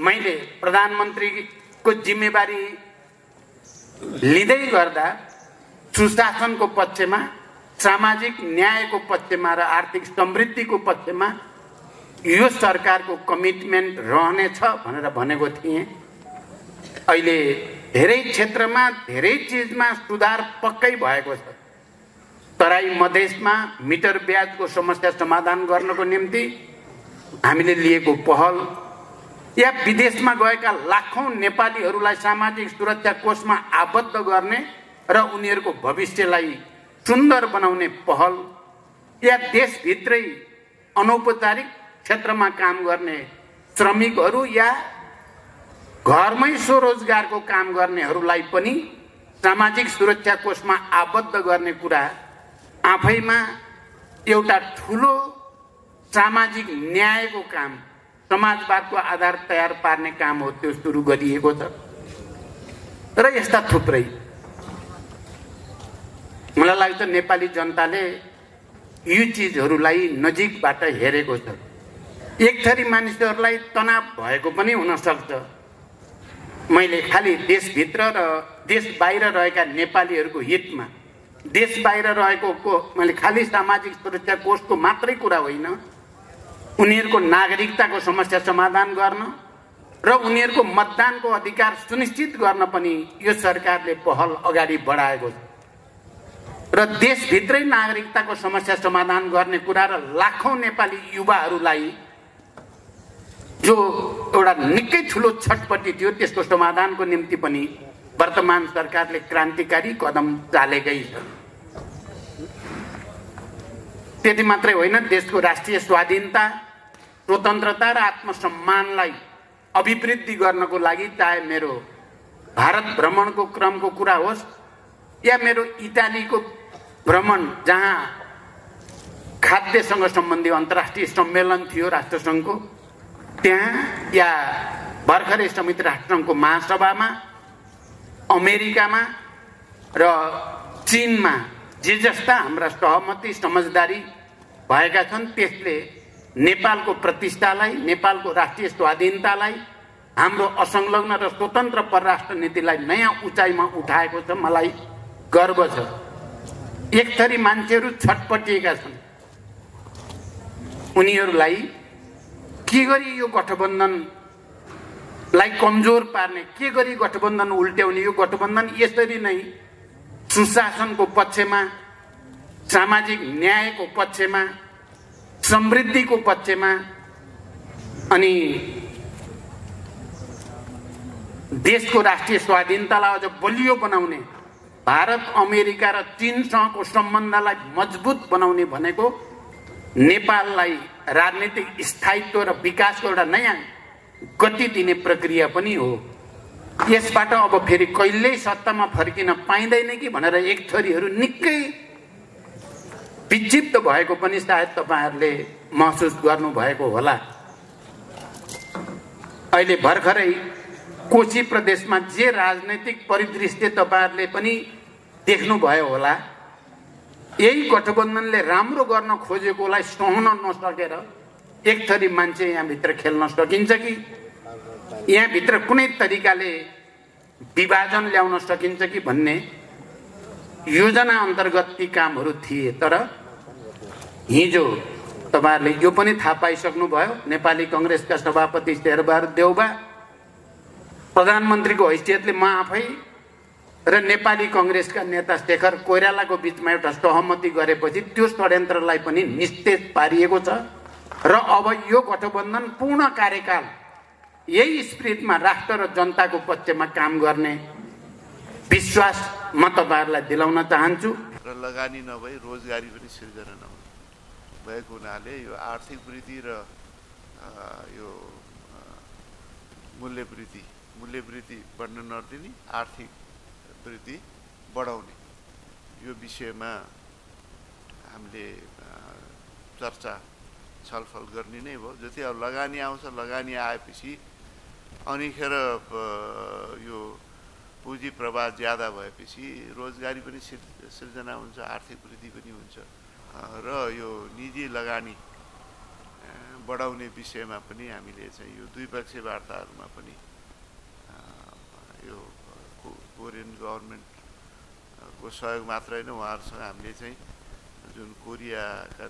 मैले प्रधानमन्त्रीको जिम्मेवारी लिँदै गर्दा सुशासनको पक्षमा सामाजिक न्यायको पक्षमा र आर्थिक समृद्धिको पक्षमा यो सरकारको कमिटमेन्ट रहनेछ भनेर भनेको थिएँ। अहिले धेरै क्षेत्रमा धेरै चिजमा सुधार पक्कै भएको छ। तराई मधेसमा मिटर ब्याजको समस्या समाधान गर्नको निम्ति हामीले लिएको पहल या विदेशमा गएका लाखौँ नेपालीहरूलाई सामाजिक सुरक्षा कोषमा आबद्ध गर्ने र उनीहरूको भविष्यलाई सुन्दर बनाउने पहल या देशभित्रै अनौपचारिक क्षेत्रमा काम गर्ने श्रमिकहरू या घरमै स्वरोजगारको काम गर्नेहरूलाई पनि सामाजिक सुरक्षा कोषमा आबद्ध गर्ने कुरा आफैमा एउटा ठुलो सामाजिक न्यायको काम समाजवादको आधार तयार पार्ने काम हो त्यो सुरु गरिएको छ। र यस्ता थुप्रै। मलाई लाग्छ नेपाली जनताले यी चिजहरूलाई नजिकबाट हेरेको छ। एक थरी मानिसहरूलाई तनाव भएको पनि हुनसक्छ मैले खालि देशभित्र र देश बाहिर रहेका नेपालीहरूको हितमा देश बाहिर रहेको को मैले खालि सामाजिक सुरक्षा कोषको मात्रै कुरा होइन। उनीहरूको नागरिकताको समस्या समाधान गर्न र उनीहरूको मतदानको अधिकार सुनिश्चित गर्न पनि यो सरकारले पहल अगाडि बढाएको छ। र देशभित्रै नागरिकताको समस्या समाधान गर्ने कुरा र लाखौँ नेपाली युवाहरूलाई जो एउटा निकै ठुलो छटपट्टि थियो त्यसको समाधानको निम्ति पनि वर्तमान सरकारले क्रान्तिकारी कदम चालेकै छ। त्यति मात्रै होइन देशको राष्ट्रिय स्वाधीनता स्वतन्त्रता र आत्मसम्मानलाई अभिवृद्धि गर्नको लागि चाहे मेरो भारत भ्रमणको क्रमको कुरा होस् या मेरो इटालीको भ्रमण जहाँ खाद्यसँग सम्बन्धी अन्तर्राष्ट्रिय सम्मेलन थियो राष्ट्रसङ्घको त्यहाँ या भर्खरै संयुक्त राष्ट्रसङ्घको महासभामा अमेरिकामा र चिनमा जे जस्ता हाम्रा सहमति समझदारी भएका छन् त्यसले नेपालको प्रतिष्ठालाई नेपालको राष्ट्रिय स्वाधीनतालाई हाम्रो असंलग्न र स्वतन्त्र परराष्ट्र नीतिलाई नयाँ उचाइमा उठाएको छ मलाई गर्व छ। एक थरी मान्छेहरू छटपटिएका छन्। उनीहरूलाई के गरी यो गठबन्धनलाई कमजोर पार्ने के गरी गठबन्धन उल्ट्याउने यो गठबन्धन यसरी नै सुशासनको पक्षमा सामाजिक न्यायको पक्षमा समृद्धिको पक्षमा अनि देशको राष्ट्रिय स्वाधीनतालाई अझ बलियो बनाउने भारत अमेरिका र चिनसँगको सम्बन्धलाई मजबुत बनाउने भनेको नेपाललाई राजनीतिक स्थायित्व र विकासको एउटा नयाँ गति दिने प्रक्रिया पनि हो। यसबाट अब फेरि कहिल्यै सत्तामा फर्किन पाइँदैन कि भनेर एक थरीहरू निकै विक्षिप्त भएको पनि सायद तपाईँहरूले महसुस गर्नुभएको होला। अहिले भर्खरै कोशी प्रदेशमा जे राजनैतिक परिदृश्य तपाईँहरूले पनि देख्नुभयो होला यही गठबन्धनले राम्रो गर्न खोजेकोलाई सहन नसकेर एक थरी मान्छे यहाँभित्र खेल्न सकिन्छ कि? यहाँभित्र कुनै तरिकाले विभाजन ल्याउन सकिन्छ कि भन्ने योजना अन्तर्गत ती कामहरू थिए। तर हिजो तपाईँहरूले यो पनि थाहा पाइसक्नुभयो नेपाली कङ्ग्रेसका सभापति शेरबहादुर देउबा प्रधानमन्त्रीको हैसियतले म आफै र नेपाली कङ्ग्रेसका नेता शेखर कोइरालाको बिचमा एउटा सहमति गरेपछि त्यो षड्यन्त्रलाई पनि निस्तेज पारिएको छ। र अब यो गठबन्धन पूर्ण कार्यकाल यही स्पिरिटमा राष्ट्र र जनताको पक्षमा काम गर्ने विश्वास म तपाईँहरूलाई दिलाउन चाहन्छु। र लगानी नभई रोजगारी पनि सिर्जना नहुने भएको हुनाले यो आर्थिक वृद्धि र यो मूल्य वृद्धि मूल्य वृद्धि बढ्न नदिने आर्थिक वृद्धि बढाउने यो विषयमा हामीले चर्चा छलफल गर्ने नै भयो जति अब लगानी आउँछ लगानी आएपछि अनिखेर यो पुँजी प्रवाह ज्यादा भएपछि रोजगारी पनि सिर्जना हुन्छ आर्थिक वृद्धि पनि हुन्छ। र यो निजी लगानी बढाउने विषयमा पनि हामीले चाहिँ यो द्विपक्षीय वार्ताहरूमा पनि यो कोरियन गभर्मेन्टको सहयोग मात्र होइन उहाँहरूसँग हामीले चाहिँ जुन कोरियाका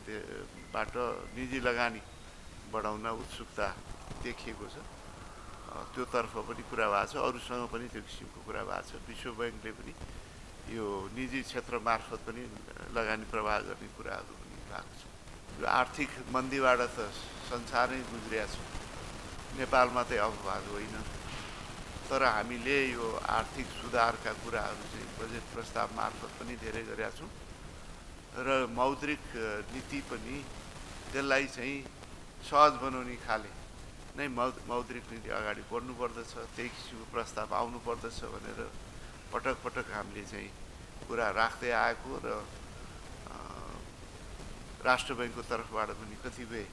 बाट निजी लगानी बढाउन उत्सुकता देखिएको छ। त्योतर्फ पनि कुरा भएको छ अरूसँग पनि त्यो किसिमको कुरा भएको छ। विश्व ब्याङ्कले पनि यो निजी क्षेत्र मार्फत पनि लगानी प्रवाह गर्ने कुराहरू पनि भएको छ। यो आर्थिक मन्दीबाट त संसारै गुज्रिया छ। नेपाल मात्रै अवभाग होइन। तर हामीले यो आर्थिक सुधारका कुराहरू चाहिँ बजेट प्रस्ताव मार्फत पनि धेरै गरेका छौँ। र मौद्रिक नीति पनि त्यसलाई चाहिँ सहज बनाउने खाले। नै मौद्रिक नीति अगाडि बढ्नु पर्दछ त्यही किसिमको प्रस्ताव आउनु पर्दछ भनेर पटक पटक हामीले चाहिँ कुरा राख्दै आएको र राष्ट्र ब्याङ्कको तर्फबाट पनि कतिपय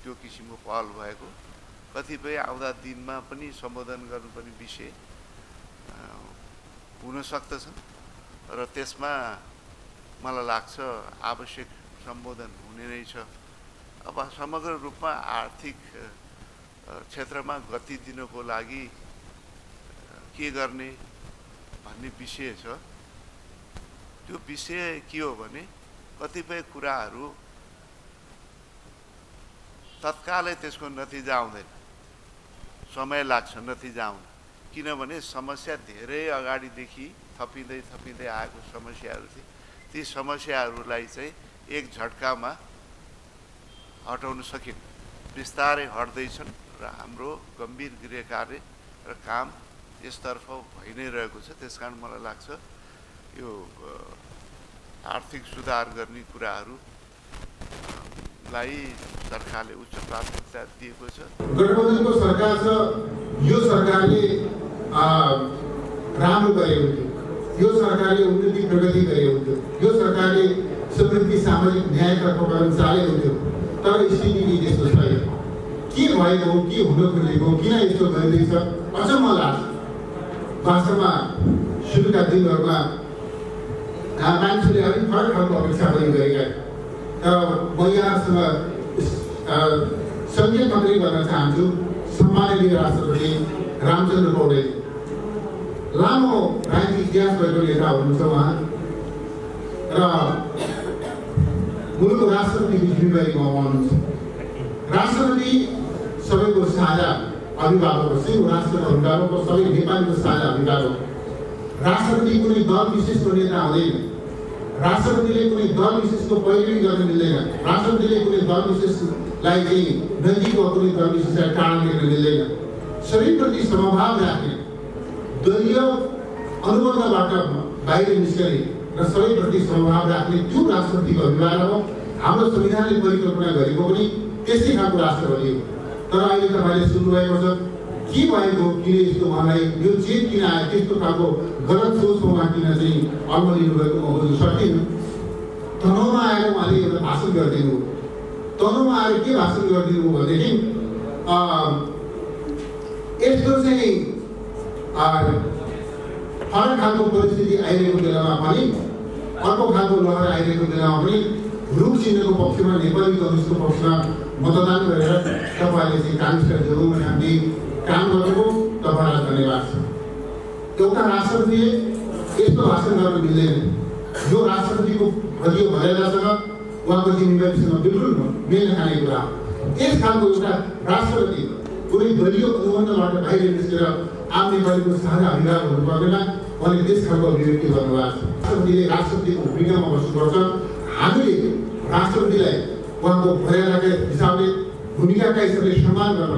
त्यो किसिमको पहल भएको कतिपय आउँदा दिनमा पनि सम्बोधन गर्नुपर्ने विषय हुन सक्दछ र त्यसमा मलाई लाग्छ आवश्यक सम्बोधन हुने नै छ। अब समग्र रूपमा आर्थिक क्षेत्रमा गति दिनको लागि के गर्ने भन्ने विषय छ। त्यो विषय के हो भने कतिपय कुराहरू तत्कालै त्यसको नतिजा आउँदैन। समय लाग्छ नतिजा आउन किनभने समस्या धेरै अगाडिदेखि थपिँदै थपिँदै आएको समस्याहरू थिए। ती समस्याहरूलाई चाहिँ एक झट्कामा हटाउन सकिन् बिस्तारै हट्दैछन् र हाम्रो गम्भीर गृह कार्य र काम यसतर्फ भइ नै रहेको छ। त्यस कारण मलाई लाग्छ यो आर्थिक सुधार गर्ने कुराहरूलाई सरकारले उच्च प्राथमिकता दिएको छ। गठबन्धनको सरकार छ यो सरकारले राम्रो गरेको थियो यो सरकारले उन्नति प्रगति गरेको हुन्थ्यो यो सरकारले समृद्धि सामाजिक न्यायतर्फ कदम चालेको हुन्थ्यो तर स्थिति त्यस्तो छैन के भएको के हुन खोजेको किन यस्तो गरिँदैछ अचम्म लाग्छ वास्तवमा सुरुका दिनहरूमा मान्छेले अलिक फरक खालको अपेक्षा पनि गरेका तर म यहाँसँग सङ्केत मात्रै गर्न चाहन्छु सम्माननीय राष्ट्रपति रामचन्द्र पौडेल लामो राजनीतिक इतिहास भएको नेता हुनुहुन्छ उहाँ र मुलुकको राष्ट्रपतिको जिम्मेवारी उहाँनुहुन्छ राष्ट्रपति सबैको साझा अभिभावक हो। सिङ्गो राष्ट्रको अभिभावक हो सबै नेपालीको साझा अभिभावक राष्ट्रपति कुनै दल विशेषको नेता हुँदैन। राष्ट्रपतिले कुनै दल विशेषको पैरवी गर्न मिल्दैन। राष्ट्रपतिले कुनै दल विशेषलाई चाहिँ नजिक कुनै दल विशेषलाई टाढा लिन मिल्दैन। सबैप्रति समभाव राख्ने दलीय अनुबन्धबाट बाहिर निस्कने र सबैप्रति समभाव राख्ने त्यो राष्ट्रपतिको अभिभावक हाम्रो संविधानले परिकल्पना गरेको पनि त्यस्तै खालको राष्ट्रपति हो तर अहिले तपाईँले सुन्नुभएको छ के भएको किन यस्तो उहाँलाई यो चेत किन आयो त्यस्तो खालको गलत सोचको उहाँ किन चाहिँ अल्म लिनुभएको म बुझ्न सक्दिनँ। तनाउमा आएर उहाँले एउटा भाषण गरिदिनु तनाउमा आएर के भाषण गरिदिनु भनेदेखि यस्तो चाहिँ फरक खालको परिस्थिति आइरहेको बेलामा पनि अर्को खालको लहर आइरहेको बेलामा पनि रुख चिन्हको पक्षमा नेपाली कङ्ग्रेसको पक्षमा मतदान गरेर तपाईँले चाहिँ काङ्ग्रेसका जोगौँ हामीले काम गरेको तपाईँलाई धन्यवाद छ। एउटा राष्ट्रपतिले यस्तो भाषण गर्न मिल्दैन। यो राष्ट्रपतिको भजियो भरेलासँग उहाँको जिम्मेवारीसँग बिल्कुल मेल खाने कुरा हो। यस खालको एउटा राष्ट्रपति कुनै दलीय अनुबन्धबाट बाहिर निस्केर आम नेपालीको साझा अभिभावक हुनु पर्दैन उहाँले त्यस खालको अभिव्यक्ति गर्नुभएको छ? राष्ट्रपतिले राष्ट्रपतिको भूमिकामा बस्नुपर्छ हामीले राष्ट्रपतिलाई उहाँको भर्यालाका हिसाबले भूमिकाका हिसाबले सम्मान गर्न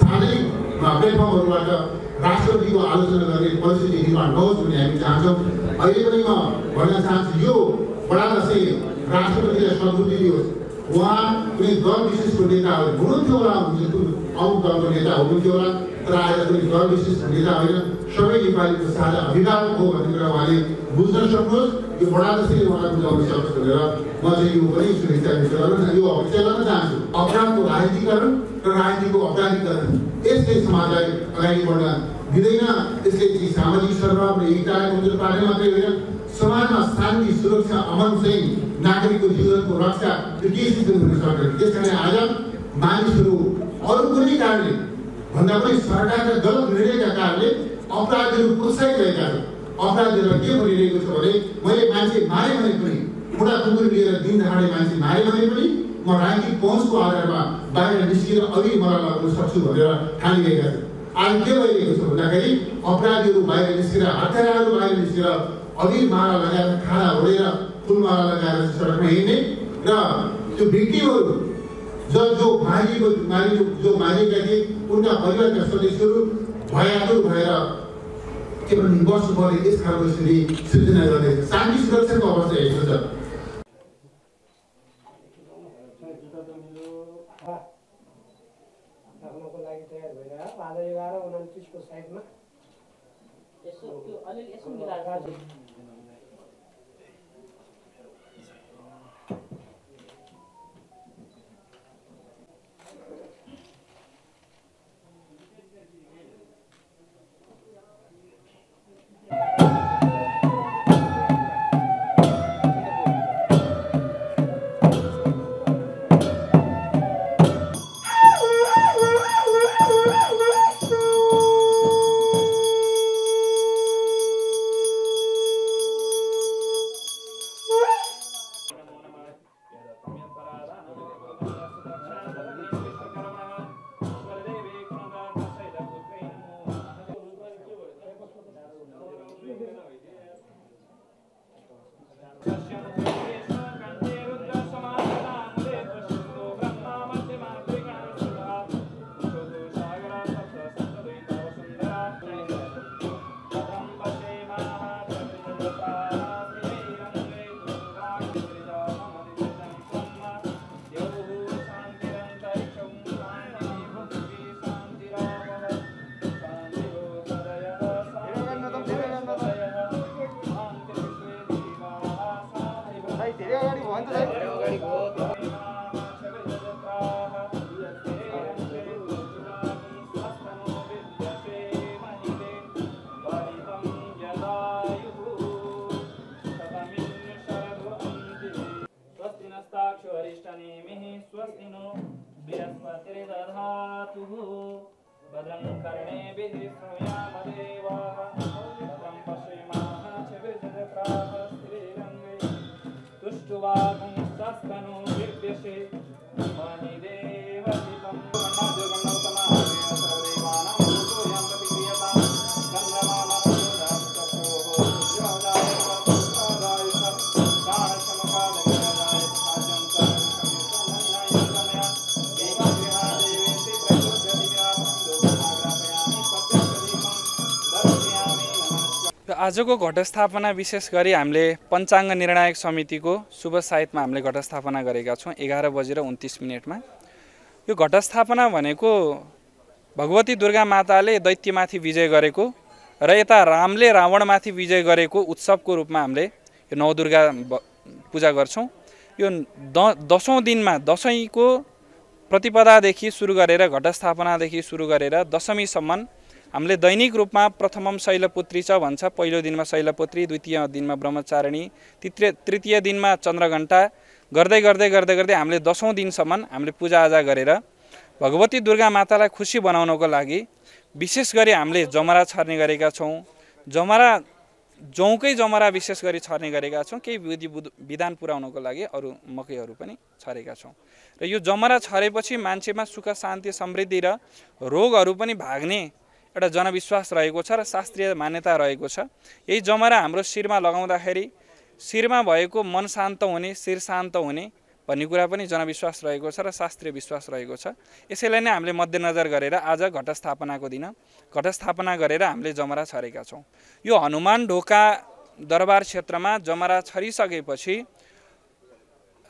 साझै प्लेटफर्महरूबाट राष्ट्रपतिको आलोचना गर्ने परिस्थिति निर्माण नहोस् भन्ने हामी चाहन्छौँ। अहिले पनि म भन्न चाहन्छु यो बडा दसैँ राष्ट्रपतिलाई सद्बुद्धि दियोस्। उहाँ कुनै दल विशेषको नेता हुनुहुन्थ्यो होला अरू दलको नेता हुनुहुन्थ्यो होला तर आज कुनै दल विशेषको नेता होइन सबै नेपालीको साझा अभिभावक हो भन्ने कुरा उहाँले बुझ्न सक्नुहोस् यो बडा जसरी उहाँलाई बुझाउन सक्छ भनेर म चाहिँ यो पनि सुनिश्चित व्यक्त गर्न यो अपेक्षा गर्न चाहन्छु अपराधको राजनीतिकरण र राजनीतिको अपराधीकरण यसले समाजलाई अगाडि बढ्न दिँदैन यसले चाहिँ सामाजिक सद्भाव र एकता कमजोर पार्ने मात्रै होइन समाजमा शान्ति सुरक्षा अमन चाहिँ नागरिकको जीवनको रक्षा त्यो के हुन सक्दैन त्यस कारण आज मानिसहरू अरू कुनै कारणले भन्दा पनि सरकारका गलत निर्णयका कारणले अपराधीहरू प्रोत्साहित भएका अपराधीहरूलाई के भनिरहेको छ भने मैले मान्छे मारेँ भने पनि खुट्टा कुकुर लिएर दिन दहाडे मान्छे मारेँ भने पनि म राजनीतिक पहुँचको आधारमा बाहिर निस्किएर अघि मलाई लगाउन सक्छु भनेर ठानिरहेका छन् आज के भइरहेको छ भन्दाखेरि अपराधीहरू बाहिर निस्केर हत्याराहरू बाहिर निस्केर अघि माला लगाएर खाना होडेर फुलमाला लगाएर सडकमा हिँड्ने र त्यो भिक्टिमहरू जो जो मारिएको मारि जो मारिएका थिए उनका परिवारका सदस्यहरू भयातुर भएर के भने बस्नुपर्ने यस खालको स्थिति सृजना गर्दैछ शान्ति सुरक्षाको अवस्था यस्तो छ मिलाएर आजको घटस्थापना विशेष गरी हामीले पञ्चाङ्ग निर्णायक समितिको शुभ साहितमा हामीले घटस्थापना गरेका छौँ एघार बजेर उन्तिस मिनटमा। यो घटस्थापना भनेको भगवती दुर्गा माताले दैत्यमाथि विजय गरेको र यता रामले रावणमाथि विजय गरेको उत्सवको रूपमा हामीले यो नवदुर्गा पूजा गर्छौँ। यो द दसौँ दिनमा दसैँको प्रतिपदादेखि सुरु गरेर घटस्थापनादेखि सुरु गरेर दशमीसम्म हामीले दैनिक रूपमा प्रथमम शैलपुत्री छ भन्छ पहिलो दिनमा शैलपुत्री द्वितीय दिनमा ब्रह्मचारिणी तृतीय तृतीय दिनमा चन्द्रघण्टा। गर्दै गर्दै गर्दै गर्दै हामीले दसौँ दिनसम्म हामीले पूजाआजा गरेर भगवती दुर्गा मातालाई खुसी बनाउनको लागि विशेष गरी हामीले जमरा छर्ने गरेका छौँ। जमरा जौकै जमरा विशेष गरी छर्ने गरेका छौँ। केही विधि विधान पुर्याउनको लागि अरू मकैहरू पनि छरेका छौँ। र यो जमरा छरेपछि मान्छेमा सुख शान्ति समृद्धि र रोगहरू पनि भाग्ने एउटा जनविश्वास रहेको छ र शास्त्रीय मान्यता रहेको छ। यही जमरा हाम्रो शिरमा लगाउँदाखेरि शिरमा भएको मन शान्त हुने शिर शान्त हुने भन्ने कुरा पनि जनविश्वास रहेको छ र शास्त्रीय विश्वास रहेको छ। यसैलाई नै हामीले मध्यनजर गरेर आज घटस्थापनाको दिन घटस्थापना गरेर हामीले जमरा छरेका छौँ। यो हनुमान ढोका दरबार क्षेत्रमा जमरा छरिसकेपछि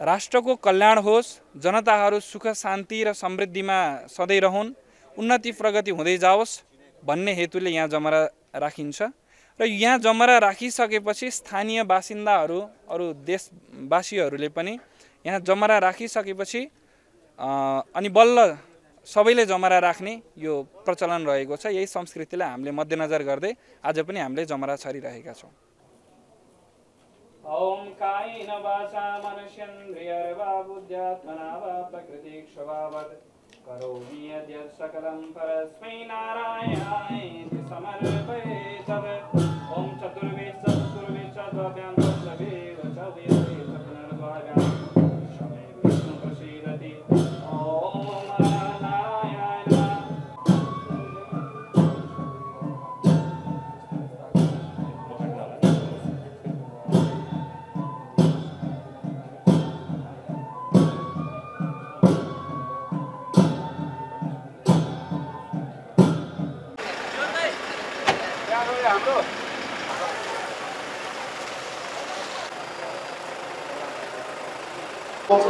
राष्ट्रको कल्याण होस् जनताहरू सुख शान्ति र समृद्धिमा सधैँ रहन् उन्नति प्रगति हुँदै जाओस् भन्ने हेतुले यहाँ जमरा राखिन्छ र यहाँ जमरा राखिसकेपछि स्थानीय बासिन्दाहरू अरू देशवासीहरूले पनि यहाँ जमरा राखिसकेपछि अनि बल्ल सबैले जमरा राख्ने यो प्रचलन रहेको छ। यही संस्कृतिलाई हामीले मध्यनजर गर्दै आज पनि हामीले जमरा छरिरहेका छौँ। ॐ कायेन वाचा बुद्ध्यात्मना वा प्रकृतिक्षवावत् करोमि यद्यत् सकलं परस्मै नारायणाय समर्पये तत्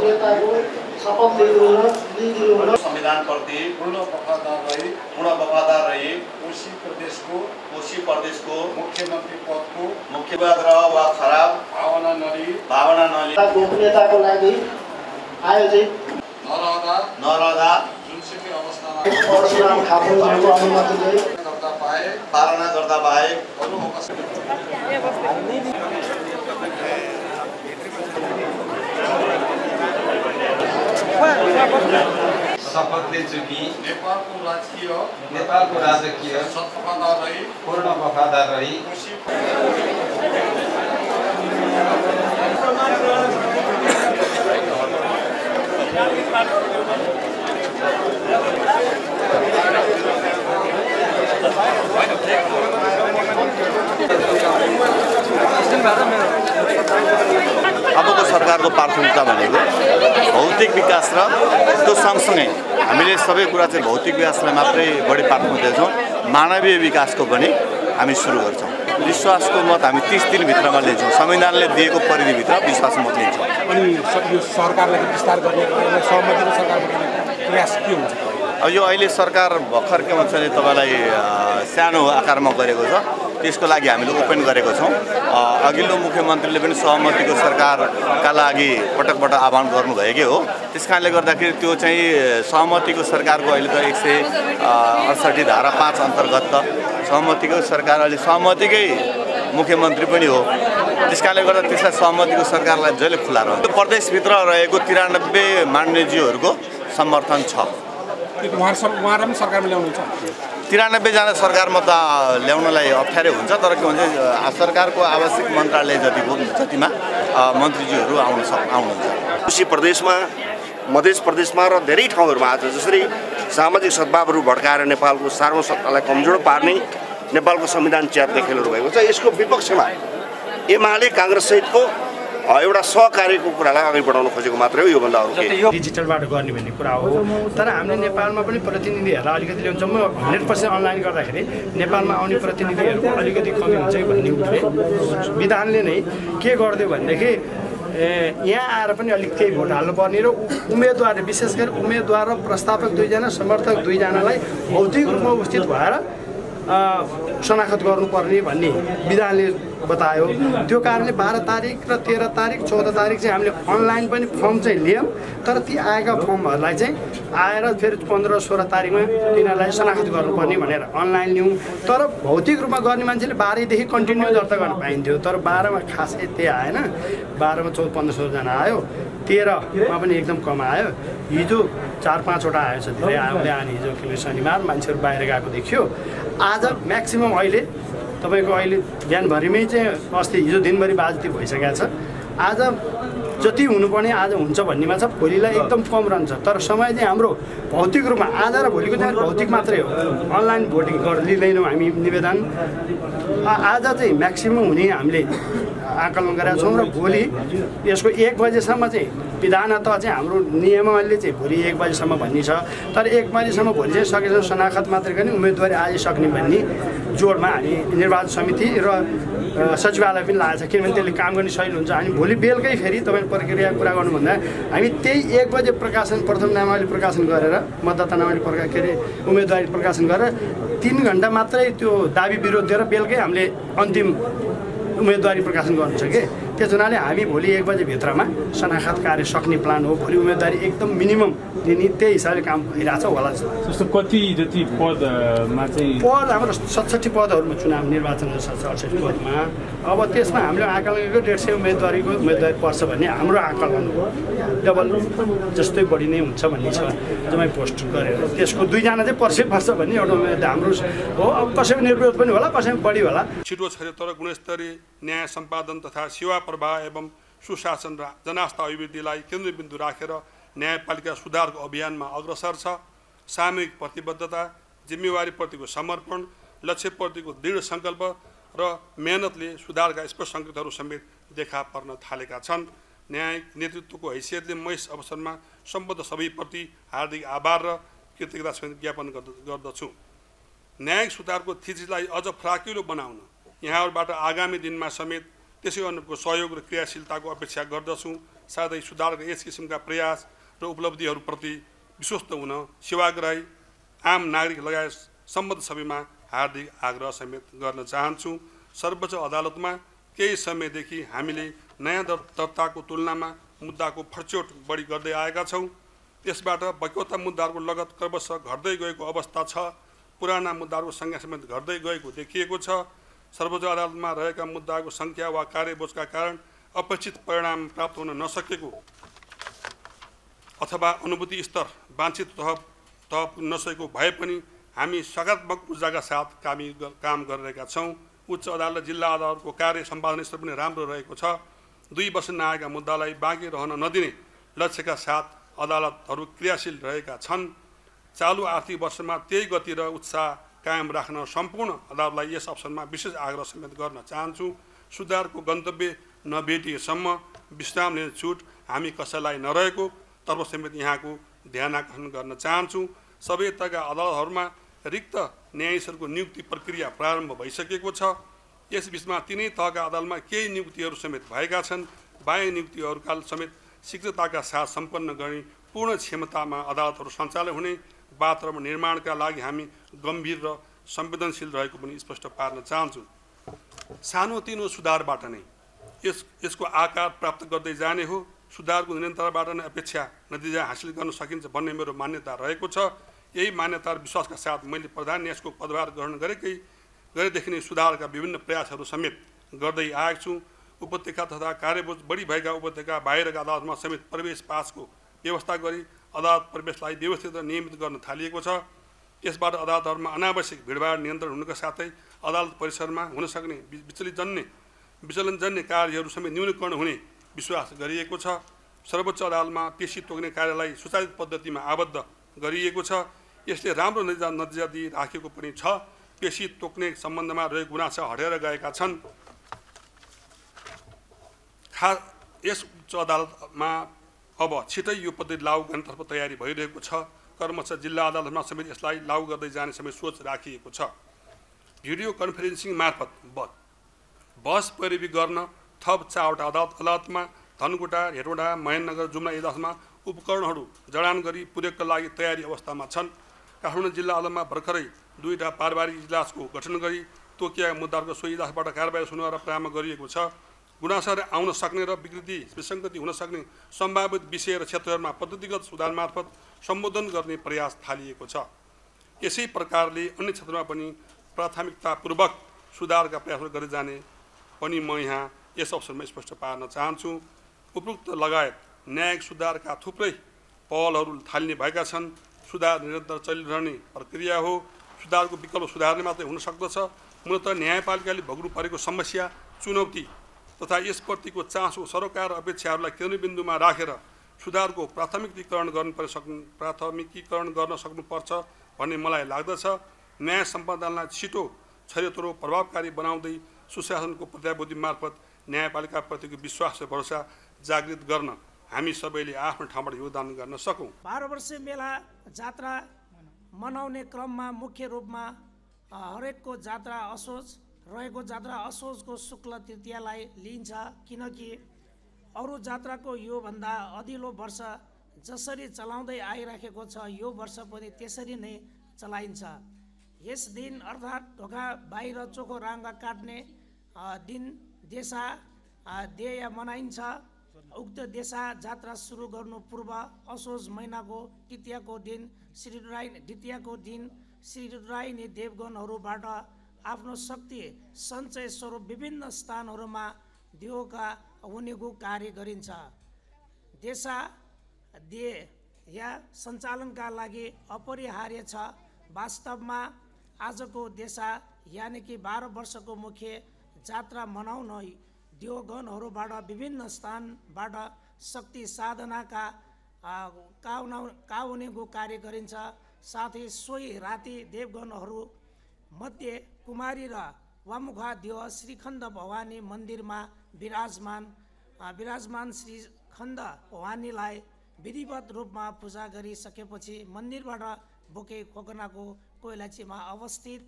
गोपनीयताको शपथ लिइदिनु लिइदिनु संविधानप्रति पूर्ण वफादार रही पूर्ण वफादार रही। कोशी प्रदेशको कोशी प्रदेशको मुख्यमन्त्री पदको मुख्य र वा खराब भावना नलिई भावना नलिई गोपनीयताको लागि आयोजित नरहँदा नरहँदा। जुनसुकै अवस्थामा परशुराम खापुङज्यूको अनुमतिले गर्दा पाए पालना गर्दा बाहेक अरू अवस्था शपथ लिन्छु कि नेपालको राजकीय नेपालको राजकीय पूर्ण वफादार रही कोशी अबको सरकारको प्राथमिकता भनेको भौतिक विकास र त्यो सँगसँगै हामीले सबै कुरा चाहिँ भौतिक विकासलाई मात्रै बढी प्राथमिकता दिन्छौँ मानवीय विकासको पनि हामी सुरु गर्छौँ विश्वासको मत हामी तिस दिनभित्रमा लिन्छौँ संविधानले दिएको परिधिभित्र विश्वासको मत लिन्छौँ अनि यो सरकारलाई विस्तार गर्ने प्रयास के हुन्छ अब यो अहिले सरकार भर्खर के भन्छ भने तपाईँलाई सानो आकारमा गरेको छ त्यसको लागि हामीले ओपन गरेको छौँ। अघिल्लो मुख्यमन्त्रीले पनि सहमतिको सरकारका लागि पटक पटक आह्वान गर्नुभएकै हो। त्यस कारणले गर्दाखेरि त्यो चाहिँ सहमतिको सरकारको अहिले त एक सय अडसठी धारा पाँच अन्तर्गत त। सहमतिको सरकार अहिले सहमतिकै मुख्यमन्त्री पनि हो। त्यस कारणले गर्दा त्यसलाई सहमतिको सरकारलाई जहिले खुला रहन्छ। प्रदेशभित्र रहेको तिरानब्बे मान्यज्यूहरूको समर्थन छ। त्यो उहाँ सब उहाँलाई पनि सरकारमा ल्याउनुहुन्छ? तिरानब्बेजना सरकारमा त ल्याउनलाई अप्ठ्यारो हुन्छ तर के भन्छ सरकारको आवश्यक मन्त्रालय जतिको जतिमा मन्त्रीज्यूहरू आउन सक् आउनुहुन्छ। कोशी प्रदेशमा मध्य प्रदेशमा र धेरै ठाउँहरूमा आज जसरी सामाजिक सद्भावहरू भड्काएर नेपालको सार्वसत्तालाई कमजोर पार्ने नेपालको संविधान च्यात्ने खेलहरू भएको छ यसको विपक्षमा एमाले काङ्ग्रेससहितको एउटा सहकार्यको कुरालाई अगाडि बढाउन खोजेको मात्रै हो योभन्दा अरू डिजिटलबाट गर्ने भन्ने कुरा हो। तर हामीले नेपालमा पनि प्रतिनिधिहरूलाई अलिकति ल्याउँछौँ। म हन्ड्रेड पर्सेन्ट अनलाइन गर्दाखेरि नेपालमा आउने प्रतिनिधिहरूको अलिकति कमी हुन्छ है भन्ने उठले विधानले नै के गरिदियो भनेदेखि ए, यहाँ आएर पनि अलिक केही भोट हाल्नुपर्ने र उम्मेदवार विशेष गरी उम्मेदवार र प्रस्तावक दुईजना समर्थक दुईजनालाई भौतिक रूपमा उपस्थित भएर शनाखत गर्नुपर्ने भन्ने विधानले बतायो। त्यो कारणले बाह्र तारिक र तेह्र तारिक चौध तारिक चाहिँ हामीले अनलाइन पनि फर्म चाहिँ लियौँ तर ती आएका फर्महरूलाई चाहिँ आएर फेरि पन्ध्र सोह्र तारिकमा तिनीहरूलाई शनाखत गर्नुपर्ने भनेर अनलाइन लियौँ। तर भौतिक रूपमा गर्ने मान्छेले बाह्रदेखि कन्टिन्यू दर्ता गर्न पाइन्थ्यो तर बाह्रमा खासै त्यही आएन। बाह्रमा चौध पन्ध्र सोह्रजना आयो। तेह्रमा पनि एकदम कम आयो। हिजो चार पाँचवटा आएछ धेरै आउँदै आने हिजो किनभने शनिबार मान्छेहरू बाहिर गएको देखियो। आज म्याक्सिमम् अहिले तपाईँको अहिले बिहानभरिमै चाहिँ अस्ति हिजो दिनभरि बाजती भइसकेको छ। आज जति हुनुपर्ने आज हुन्छ भन्नेमा छ भोलिलाई एकदम कम रहन्छ। तर समय चाहिँ हाम्रो भौतिक रूपमा आज र भोलिको चाहिँ भौतिक मात्रै हो। अनलाइन भोटिङ लिँदैनौँ हामी निवेदन। आज चाहिँ म्याक्सिमम् हुने हामीले आकलन गरेका छौँ र भोलि यसको एक बजेसम्म चाहिँ विधानत चाहिँ हाम्रो नियमावलीले चाहिँ भोलि एक बजीसम्म भन्ने छ। तर एक बजीसम्म भोलि चाहिँ सकेसम्म शनाखत मात्रै गर्ने उम्मेदवारी आज सक्ने भन्ने जोडमा हामी निर्वाचन समिति र सचिवालय पनि लागेको छ। किनभने त्यसले काम गर्ने शैली हुन्छ। अनि भोलि बेलुकै फेरि तपाईँ प्रक्रिया कुरा गर्नुभन्दा हामी त्यही एक बजे प्रकाशन प्रथम नामावली प्रकाशन गरेर मतदाता नामावली प्रका के अरे उम्मेदवारी प्रकाशन गरेर तिन घन्टा मात्रै त्यो दाबी विरोध दिएर बेलुकै हामीले अन्तिम उम्मेदवारी प्रकाशन गर्नु छ कि? त्यस हुनाले हामी भोलि एक बजीभित्रमा शनाखत कार्य सक्ने प्लान हो। भोलि उम्मेदवारी एकदम मिनिमम दिने त्यही हिसाबले काम भइरहेछ होला जस्तो कति जति पदमा चाहिँ पद हाम्रो सतसट्ठी पदहरूमा चुनाव निर्वाचन सतसट्ठी पदमा। अब त्यसमा हामीले आकलन गरेको डेढ सय उम्मेदवारीको उम्मेदवारी पर्छ भन्ने हाम्रो आकलन हो। डबल जस्तै बढी नै हुन्छ भन्ने छ। जम्मै पोस्ट गरेर। त्यसको दुईजना चाहिँ पर्छै पर्छ भन्ने एउटा उम्मेद हाम्रो हो। अब कसैमा निर्विरोध पनि होला कसैमा बढी होला। छिटो छैन तर गुणस्तरीय न्याय सम्पादन तथा सेवा प्रवाह एवं सुशासन र जनास्था अभिवृद्धिलाई केन्द्रबिन्दु राखेर न्यायपालिका सुधारको अभियानमा अग्रसर छ। सामूहिक प्रतिबद्धता जिम्मेवारीप्रतिको समर्पण लक्ष्यप्रतिको दृढ सङ्कल्प र मेहनतले सुधारका स्पष्ट सङ्केतहरू समेत देखा पर्न थालेका छन्। न्यायिक नेतृत्वको हैसियतले म यस अवसरमा सम्बद्ध सबैप्रति हार्दिक आभार र कृतज्ञता समेत ज्ञापन गर्द- गर्दछु। न्यायिक सुधारको थिचिसलाई अझ फराकिलो बनाउन यहाँहरूबाट आगामी दिनमा समेत त्यसै अनुरूपको सहयोग र क्रियाशीलताको अपेक्षा गर्दछु। साथै सुधारका यस किसिमका प्रयास र उपलब्धिहरूप्रति विश्वस्त हुन सेवाग्राही आम नागरिक लगायत सम्बद्ध सबैमा हार्दिक आग्रह समेत गर्न चाहन्छु। सर्वोच्च अदालतमा केही समयदेखि हामीले नयाँ दर दर्ताको तुलनामा मुद्दाको फर्चोट बढी गर्दै आएका छौँ। यसबाट बक्यौता मुद्दाहरूको लगत क्रमशः घट्दै गएको अवस्था छ। पुराना मुद्दाहरूको समेत घट्दै गएको देखिएको छ। सर्वोच्च अदालतमा रहेका मुद्दाको सङ्ख्या वा कार्यबोझका कारण अपेक्षित परिणाम प्राप्त हुन नसकेको अथवा अनुभूति स्तर वाञ्छित तह तह पुग्न नसकेको भए पनि हामी सकारात्मक ऊर्जाका साथ कामी काम गरिरहेका छौँ। उच्च अदालत जिल्ला अदालतको कार्य सम्पादन स्तर पनि राम्रो रहेको छ। दुई वर्ष नआएका मुद्दालाई बाँकी रहन नदिने लक्ष्यका साथ अदालतहरू क्रियाशील रहेका छन्। चालु आर्थिक वर्षमा त्यही गति र उत्साह कायम राख्न सम्पूर्ण अदालतलाई यस अवसरमा विशेष आग्रह समेत गर्न चाहन्छु। सुधारको गन्तव्य नभेटिएसम्म विश्राम लिने छुट हामी कसैलाई नरहेको तर्फ समेत यहाँको ध्यान आकर्षण गर्न चाहन्छु। सबै तहका अदालतहरूमा रिक्त न्यायाधीशहरूको नियुक्ति प्रक्रिया प्रारम्भ भइसकेको छ। यस बिचमा तिनै तहका अदालतमा केही नियुक्तिहरू समेत भएका छन्। बाह्य नियुक्तिहरूका समेत शीघ्रताका साथ सम्पन्न गर्ने पूर्ण क्षमतामा अदालतहरू सञ्चालन हुने वातावरण निर्माणका लागि हामी गम्भीर र संवेदनशील रहेको पनि स्पष्ट पार्न चाहन्छु। सानोतिनो सुधारबाट नै यस यसको आकार प्राप्त गर्दै जाने हो। सुधारको निरन्तरबाट नै अपेक्षा नतिजा हासिल गर्न सकिन्छ भन्ने मेरो मान्यता रहेको छ। यही मान्यता र विश्वासका साथ मैले प्रधान न्यासको पदभार ग्रहण गरेकै गरेदेखि नै सुधारका विभिन्न प्रयासहरू समेत गर्दै आएको छु। उपत्यका तथा कार्यबोझ बढी भएका उपत्यका बाहिरका अदालतमा समेत प्रवेश पासको व्यवस्था गरी अदालत प्रवेशलाई व्यवस्थित र नियमित गर्न थालिएको छ। यसबाट अदालतहरूमा अनावश्यक भिडभाड नियन्त्रण हुनुका साथै अदालत परिसरमा हुन सक्ने विचलितजन्य विचलनजन्य कार्यहरू समेत न्यूनीकरण हुने विश्वास गरिएको छ। सर्वोच्च अदालतमा पेशी तोक्ने कार्यलाई सुचालित पद्धतिमा आबद्ध गरिएको छ। यसले राम्रो नतिजा नतिजा दिइराखेको पनि छ। पेशी तोक्ने सम्बन्धमा रहेको गुनासा हटेर गएका छन्। खा यस उच्च अदालतमा अब छिटै यो पद्धति लागू गर्नेतर्फ तयारी भइरहेको छ। कर्मचारी जिल्ला अदालतमा समेत यसलाई लागू गर्दै जाने समेत सोच राखिएको छ। भिडियो कन्फरेन्सिङ मार्फत बस। पैरवी गर्न थप चारवटा अदालत अदालतमा धनकुटा हेटौँडा महेन्द्रनगर जुम्ला इजलासमा उपकरणहरू जडान गरी प्रयोगका लागि तयारी अवस्थामा छन्। काठमाडौँ जिल्ला अदालतमा भर्खरै दुईवटा पारिवारिक इजलासको गठन गरी तोकिया मुद्दाहरूको सोही इजलासबाट कारबाही र प्रारम्भ गरिएको छ। गुनासाहरू आउन सक्ने र विकृति विसङ्गति हुन सक्ने सम्भावित विषय र क्षेत्रहरूमा पद्धतिगत सुधार मार्फत सम्बोधन गर्ने प्रयास थालिएको छ। यसै प्रकारले अन्य क्षेत्रमा पनि प्राथमिकतापूर्वक सुधारका प्रयासहरू गरी जाने पनि म यहाँ यस अवसरमा स्पष्ट पार्न चाहन्छु। उपयुक्त लगायत न्यायिक सुधारका थुप्रै पहलहरू थालिने भएका छन्। सुधार निरन्तर चलिरहने प्रक्रिया हो। सुधारको विकल्प सुधार्ने मात्रै हुन सक्दछ। मूलत न्यायपालिकाले भोग्नु परेको समस्या चुनौती तथा यसप्रतिको चासो सरोकार अपेक्षाहरूलाई केन्द्रबिन्दुमा राखेर सुधारको प्राथमिकीकरण गर्नु सक्नु प्राथमिकीकरण गर्न सक्नुपर्छ भन्ने मलाई लाग्दछ। न्याय सम्पादनलाई छिटो छैतरो प्रभावकारी बनाउँदै सुशासनको प्रत्याबुद्धि मार्फत न्यायपालिकाप्रतिको विश्वास र भरोसा जागृत गर्न हामी सबैले आफ्नो ठाउँबाट योगदान गर्न सकौँ। बाह्र वर्षे मेला जात्रा मनाउने क्रममा मुख्य रूपमा हरेकको जात्रा असोज रहेको जात्रा असोजको शुक्ल तृतीयालाई लिइन्छ किनकि अरू जात्राको योभन्दा अघिल्लो वर्ष जसरी चलाउँदै आइराखेको छ यो वर्ष पनि त्यसरी नै चलाइन्छ। यस दिन अर्थात् ढोका बाहिर चोखो राङ्गा काट्ने दिन देशा देय मनाइन्छ। उक्त देशा जात्रा सुरु गर्नु पूर्व असोज महिनाको तृतीयको दिन श्री द्वितीयको दिन श्री देवगणहरूबाट आफ्नो शक्ति सञ्चय स्वरूप विभिन्न स्थानहरूमा देवका हुनेको कार्य गरिन्छ। देशा दे या सञ्चालनका लागि अपरिहार्य छ। वास्तवमा आजको देशा यानि कि बाह्र वर्षको मुख्य जात्रा मनाउन देवगणहरूबाट विभिन्न स्थानबाट शक्ति साधनाका काउना काउनेको कार्य गरिन्छ। साथै सोही राति देवगणहरू मध्ये कुमारी र वामुखा देव श्रीखण्ड भवानी मन्दिरमा विराजमान विराजमान श्रीखण्ड भवानीलाई विधिवत रूपमा पूजा गरिसकेपछि मन्दिरबाट बोके खोकनाको कोइलाचीमा अवस्थित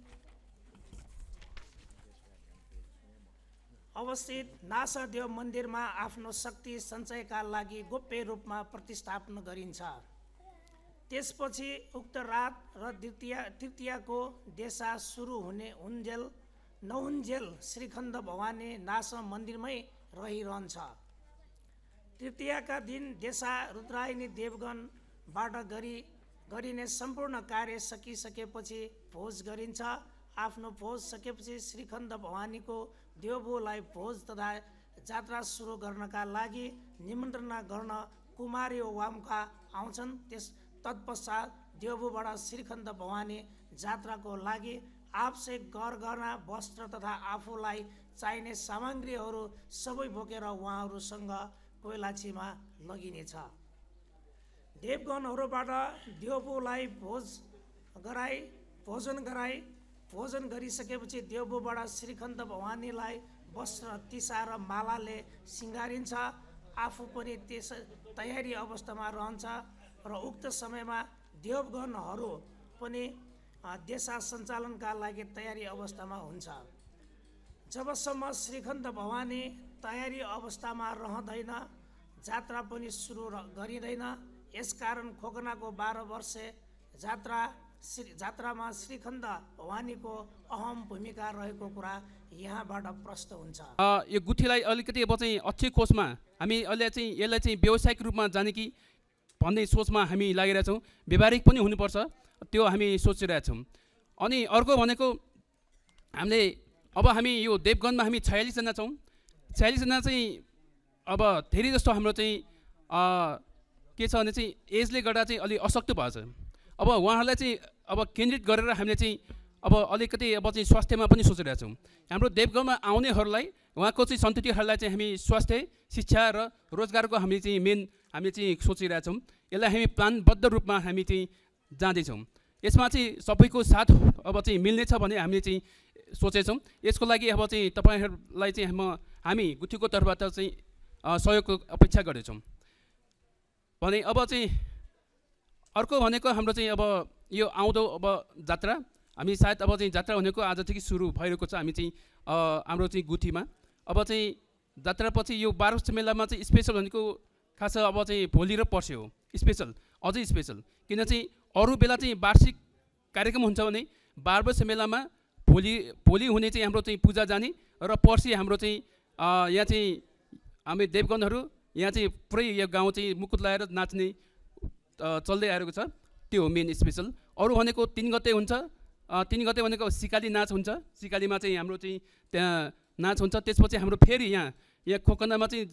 अवस्थित नासादेव मन्दिरमा आफ्नो शक्ति सञ्चयका लागि गोप्य रूपमा प्रतिस्थापन गरिन्छ। त्यसपछि उक्त रात र द्वितीय तृतीयको देशा सुरु हुने हुन्जेल नहुन्जेल श्रीखण्ड भवानी नास मन्दिरमै रहिरहन्छ। तृतीयका दिन देशा रुद्रायणी देवगणबाट गरी गरिने सम्पूर्ण कार्य सकिसकेपछि भोज गरिन्छ। आफ्नो भोज सकेपछि श्रीखण्ड भवानीको देवबुलाई भोज तथा जात्रा सुरु गर्नका लागि निमन्त्रणा गर्न कुमारी वामका आउँछन्। त्यस तत्पश्चात देवबुबाट श्रीखण्ड भवानी जात्राको लागि आवश्यक गरगहना वस्त्र तथा आफूलाई चाहिने सामग्रीहरू सबै बोकेर उहाँहरूसँग कोइलाचीमा लगिनेछ। देवगणहरूबाट देवबुलाई भोज गराई भोजन गराई भोजन गरिसकेपछि देवबुबाट श्रीखण्ड भवानीलाई वस्त्र तिसा र मालाले सिँगारिन्छ। आफू पनि त्यस तयारी अवस्थामा रहन्छ। र उक्त समयमा देवगणहरू पनि देशा सञ्चालनका लागि तयारी अवस्थामा हुन्छ। जबसम्म श्रीखण्ड भवानी तयारी अवस्थामा रहँदैन जात्रा पनि सुरु गरिँदैन यसकारण खोकनाको बाह्र वर्षे जात्रा श्री जात्रामा श्रीखण्ड भवानीको अहम भूमिका रहेको कुरा यहाँबाट प्रष्ट हुन्छ। यो गुठीलाई अलिकति अब चाहिँ अच्छी कोषमा हामी अहिले चाहिँ यसलाई चाहिँ व्यावसायिक रूपमा जाने कि भन्ने सोचमा हामी लागिरहेछौँ व्यावहारिक पनि हुनुपर्छ त्यो हामी सोचिरहेछौँ अनि अर्को भनेको हामीले अब हामी यो देवगनमा हामी छयालिसजना छौँ। छयालिसजना चाहिँ अब धेरै जस्तो हाम्रो चाहिँ के छ भने चाहिँ एजले गर्दा चाहिँ अलिक अशक्त भएको छ अब उहाँहरूलाई चाहिँ अब केन्द्रित गरेर हामीले चाहिँ अब अलिकति अब चाहिँ स्वास्थ्यमा पनि सोचिरहेछौँ हाम्रो देवगाउँमा आउनेहरूलाई उहाँको चाहिँ सन्ततिहरूलाई चाहिँ हामी स्वास्थ्य शिक्षा र रोजगारको हामी चाहिँ मेन हामीले चाहिँ सोचिरहेछौँ यसलाई हामी प्लानबद्ध रूपमा हामी चाहिँ जाँदैछौँ। यसमा चाहिँ सबैको साथ अब चाहिँ मिल्नेछ भने हामीले चाहिँ सोचेछौँ। यसको लागि अब चाहिँ तपाईँहरूलाई चाहिँ म हामी गुठीको तर्फबाट चाहिँ सहयोगको अपेक्षा गर्दैछौँ। भने अब चाहिँ अर्को भनेको हाम्रो चाहिँ अब यो आउँदो अब जात्रा हामी सायद अब चाहिँ जात्रा भनेको आजदेखि सुरु भइरहेको छ हामी चाहिँ हाम्रो चाहिँ गुठीमा। अब चाहिँ जात्रापछि यो बाह्र मेलामा चाहिँ स्पेसल भनेको खास अब चाहिँ भोलि र पर्सि हो। स्पेसल अझै स्पेसल। किन चाहिँ अरू बेला चाहिँ वार्षिक कार्यक्रम हुन्छ भने वर्ष मेलामा भोलि भोलि हुने चाहिँ हाम्रो चाहिँ पूजा जाने र पर्सि हाम्रो चाहिँ यहाँ चाहिँ हामी देवगणहरू यहाँ चाहिँ पुरै यो गाउँ चाहिँ मुकुट लगाएर नाच्ने चल्दै आएको छ। त्यो हो मेन स्पेसल। अरू भनेको तिन गते हुन्छ। तिन गते भनेको सिकाली नाच हुन्छ। सिकालीमा चाहिँ हाम्रो चाहिँ त्यहाँ नाच हुन्छ। त्यसपछि हाम्रो फेरि यहाँ यहाँ खोकनामा चाहिँ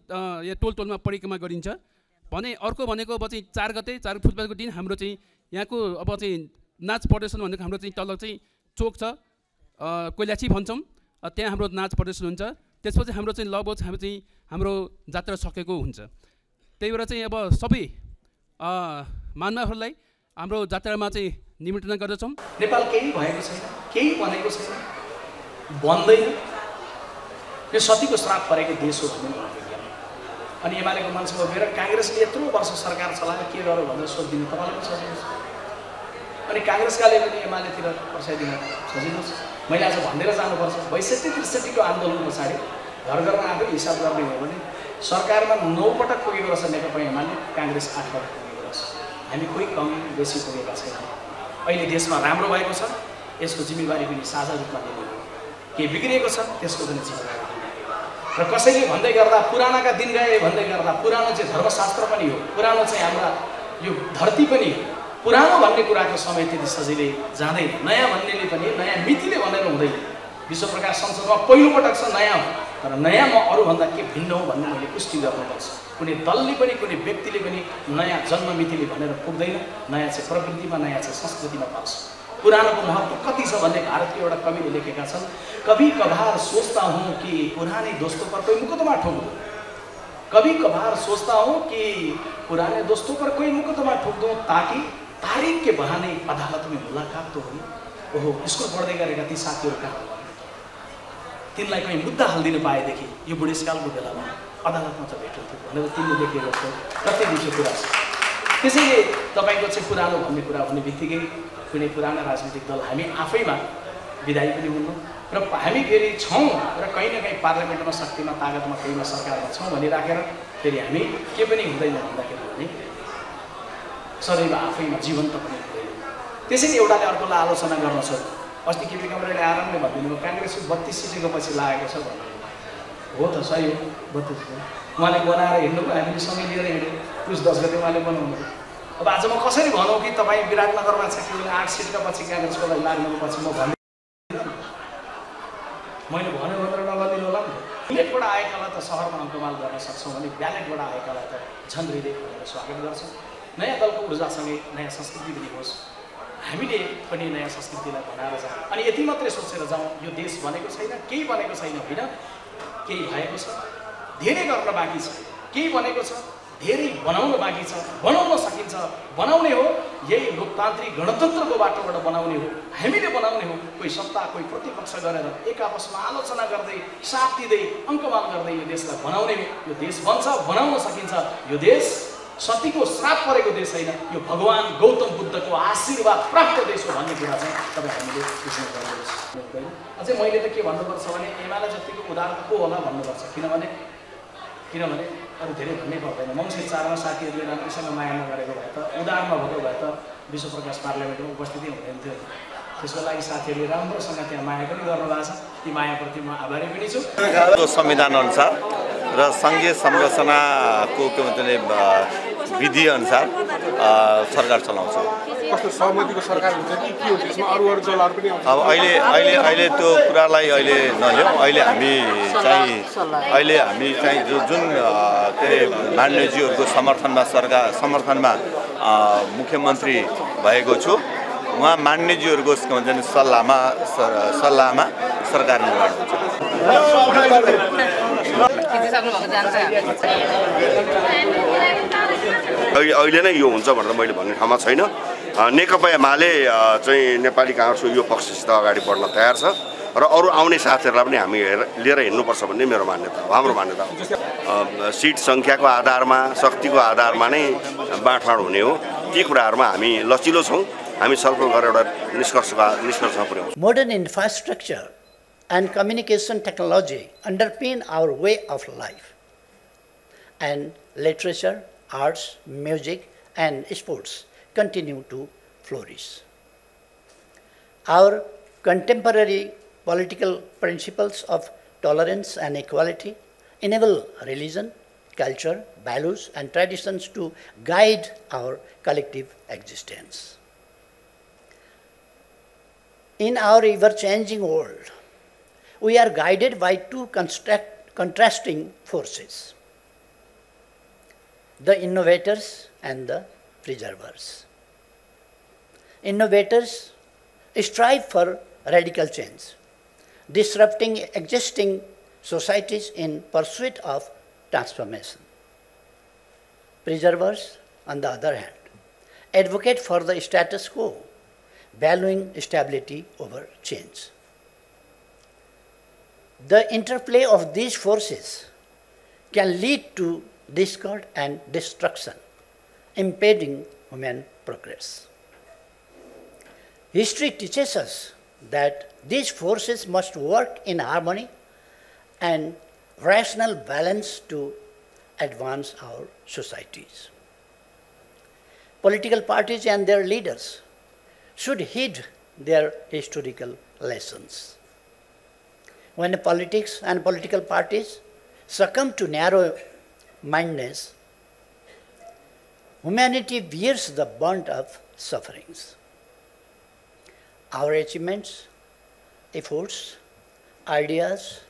यहाँ टोल टोलमा परिक्रमा गरिन्छ। भने अर्को भनेको अब चाहिँ चार गते चार फुटबलको दिन हाम्रो चाहिँ यहाँको अब चाहिँ नाच प्रदर्शन भनेको हाम्रो चाहिँ तल चाहिँ चोक छ। अ, कोइलाची भन्छौँ। त्यहाँ हाम्रो नाच प्रदर्शन हुन्छ। त्यसपछि हाम्रो चाहिँ लगभग हाम्रो चाहिँ हाम्रो जात्रा सकेको हुन्छ। त्यही भएर चाहिँ अब सबै मानवहरूलाई हाम्रो जात्रामा चाहिँ निमन्त्रणा गर्दछौँ। नेपाल केही भएको छैन? केही भनेको छैन? भन्दैन यो सतीको श्राप परेको देश हो भन्ने अनि एमालेको मान्छेमा उभिएर काङ्ग्रेसले यत्रो वर्ष सरकार चलायो के गर्यो भनेर सोधिदिनु। तपाईँलाई पनि सजिलो छ। अनि काङ्ग्रेसकाले पनि एमालेतिर पर्साइदिन सजिलो छ। मैले आज भनेर जानुपर्छ बैसठी त्रिसठीको आन्दोलन पछाडि घर घरमा आफै हिसाब गर्ने हो भने सरकारमा नौ पटक पुगेको रहेछ नेकपा एमाले काङ्ग्रेस आठ पटक पुगेको रहेछ। हामी कोही कम बेसी पुगेका छैनौँ। अहिले देशमा राम्रो भएको छ यसको जिम्मेवारी पनि साझा रूपमा लिने हो। के बिग्रिएको छ त्यसको पनि जिम्मेवारी। र कसैले भन्दै गर्दा पुरानाका दिन गए भन्दै गर्दा पुरानो चाहिँ धर्मशास्त्र पनि हो पुरानो चाहिँ हाम्रा यो धरती पनि हो। पुरानो भन्ने कुराको समय त्यति सजिलै जाँदैन। नयाँ भन्नेले पनि नयाँ मितिले भनेर हुँदैन। विश्व प्रकाश संसदमा पहिलोपटक छ नयाँ हो तर नयाँ म अरूभन्दा के भिन्न हो भन्ने मैले पुष्टि गर्नुपर्छ। कुनै दलले पनि कुनै व्यक्तिले पनि नयाँ जन्म मितिले भनेर पुग्दैन। नयाँ चाहिँ प्रवृत्तिमा नयाँ चाहिँ संस्कृतिमा पाउँछ। पुरानोको महत्त्व कति छ भन्ने भारतको एउटा कविले लेखेका छन्। कवि कभार सोच्दा हूँ कि पुरानै दोस्तों पर कोही मुकदमा ठोक दो कभी कभार सोचता हूँ कि पुराने दोस्तों पर कोई मुकदमा ठोक दूँ ताकि तारिक के बहाने अदालत मुलाकात तो हुई ओहो स्कुल पढ्दै गरेका ती साथीहरू कहाँ तिनलाई कहीँ मुद्दा हालिदिनु पाएदेखि यो बुढेसकालको बेलामा अदालतमा त भेट हुन्थ्यो भनेर तिमीले लेखेको छ। कति दिउँसो कुरा छ। त्यसैले तपाईँको चाहिँ पुरानो भन्ने कुरा भन्ने बित्तिकै कुनै पुराना राजनीतिक दल हामी आफैमा विधायी पनि हुनु। र हामी फेरि छौँ र कहीँ न कहीँ पार्लियामेन्टमा शक्तिमा तागतमा कहीँमा सरकारमा छौँ भनिराखेर फेरि हामी के पनि हुँदैन भन्दाखेरि भने सदैव आफैमा जीवन्त पनि हुँदैन। त्यसैले एउटाले अर्कोलाई आलोचना गर्न छ। अस्ति केपी कमरेडले आरामले भनिदिनु काङ्ग्रेस बत्तिस सिटेको पछि लागेको छ भन्नु हो त सही हो बत्तिस उहाँले बनाएर हिँड्नु हामीले सँगै लिएर हिँड्यौँ। पुस दस गते उहाँले बनाउनु अब आज म कसरी भनौँ कि तपाईँ विराटनगरमा छ कि आठ सिटका पछि काङ्ग्रेसको लागि लाग्नुको पछि म भन्ने मैले भन्यो भनेर नगरिदिनु होला नि। ब्यालेटबाट आएकालाई त सहरमा अङ्कमाल गर्न सक्छौँ भने ब्यालेटबाट आएकालाई त झन् हृदय खोलेर स्वागत गर्छौँ। नयाँ दलको ऊर्जासँगै नयाँ संस्कृति पनि होस्। हामीले पनि नयाँ संस्कृतिलाई बनाएर जाउँ अनि यति मात्रै सोचेर जाउँ यो देश बनेको छैन केही बनेको छैन होइन। केही भएको छ। धेरै गर्न बाँकी छ। केही बनेको छ। धेरै बनाउन बाँकी छ बनाउन सकिन्छ। बनाउने हो यही लोकतान्त्रिक गणतन्त्रको बाटोबाट बनाउने हो। हामीले बनाउने हो कोही सत्ता कोही प्रतिपक्ष गरेर एक आपसमा आलोचना गर्दै साथ दिँदै अङ्कमान गर्दै यो देशलाई बनाउने हो। यो देश बन्छ बनाउन सकिन्छ। यो देश सतीको श्राप परेको देश होइन। यो भगवान् गौतम बुद्धको आशीर्वाद प्राप्त देश हो भन्ने कुरा चाहिँ तपाईँ हामीले बुझ्नु पर्ने अझै मैले त के भन्नुपर्छ भने एमाले जतिको उदार को होला भन्नुपर्छ? किनभने किनभने अरू धेरै भन्नै पर्दैन मङ्सिर चारमा साथीहरूले राम्रोसँग माया नगरेको भए त उदार नभएको भए त विश्व प्रकाश पार्लियामेन्टमा उपस्थिति हुँदैन थियो त्यसको लागि साथीहरूले राम्रोसँग त्यहाँ माया पनि गर्नुभएको छ। ती मायाप्रति म आभारी पनि छु। संविधान अनुसार र सङ्घीय संरचनाको के भन्छ विधिअनुसार सरकार चलाउँछ। कस्तो सहमतिको सरकार हुन्छ कि के हुन्छ? यसमा अरू अरू दलहरू पनि आउँछ। अब अहिले अहिले अहिले त्यो कुरालाई अहिले नलिउँ अहिले हामी चाहिँ अहिले हामी चाहिँ जो जुन के अरे मान्यजीहरूको समर्थनमा सरकार समर्थनमा मुख्यमन्त्री भएको छु उहाँ मान्यजीहरूको के भन्छ नि सल्लाहमा सल्लाहमा सरकार निर्माण हुन्छ। अहिले नै यो हुन्छ भनेर मैले भन्ने ठाउँमा छैन। नेकपा एमाले चाहिँ नेपाली काङ्ग्रेसको यो पक्षसित अगाडि बढ्न तयार छ र अरू आउने साथीहरूलाई पनि हामी हेर लिएर हिँड्नुपर्छ भन्ने मेरो मान्यता हो हाम्रो मान्यता हो। सिट सङ्ख्याको आधारमा शक्तिको आधारमा नै बाँडफाँड हुने हो। ती कुराहरूमा हामी लचिलो छौँ। हामी छलफल गरेर एउटा निष्कर्षका निष्कर्षमा पुर्याउँछौँ। Modern infrastructure and communication technology underpin our way of life. And literature, arts, music, and sports. Continue to flourish. Our contemporary political principles of tolerance and equality enable religion, culture, values, and traditions to guide our collective existence. In our ever changing world, we are guided by two contrasting forces the innovators and the preservers. Innovators strive for radical change, disrupting existing societies in pursuit of transformation. Preservers, on the other hand, advocate for the status quo, valuing stability over change. The interplay of these forces can lead to discord and destruction, impeding human progress. History teaches us that these forces must work in harmony and rational balance to advance our societies. Political parties and their leaders should heed their historical lessons when politics and political parties succumb to narrow mindedness, humanity bears the brunt of sufferings. Our achievements, efforts, ideas,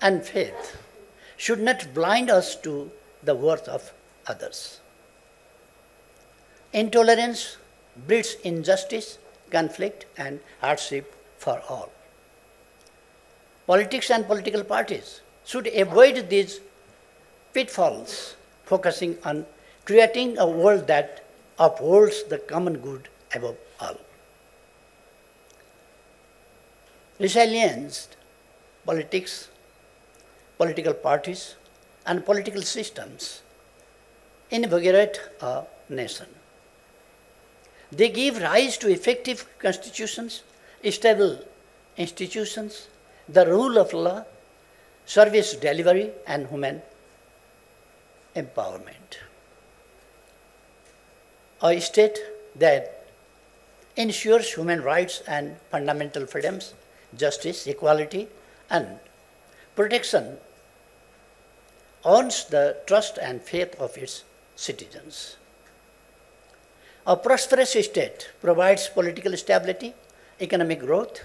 and faith should not blind us to the worth of others. Intolerance breeds injustice, conflict, and hardship for all. Politics and political parties should avoid these pitfalls, focusing on creating a world that upholds the common good above all. Resilience, politics, political parties, and political systems invigorate a nation. They give rise to effective constitutions, stable institutions, the rule of law, service delivery, and human empowerment. A state that ensures human rights and fundamental freedoms, justice, equality, and protection earns the trust and faith of its citizens. A prosperous state provides political stability, economic growth,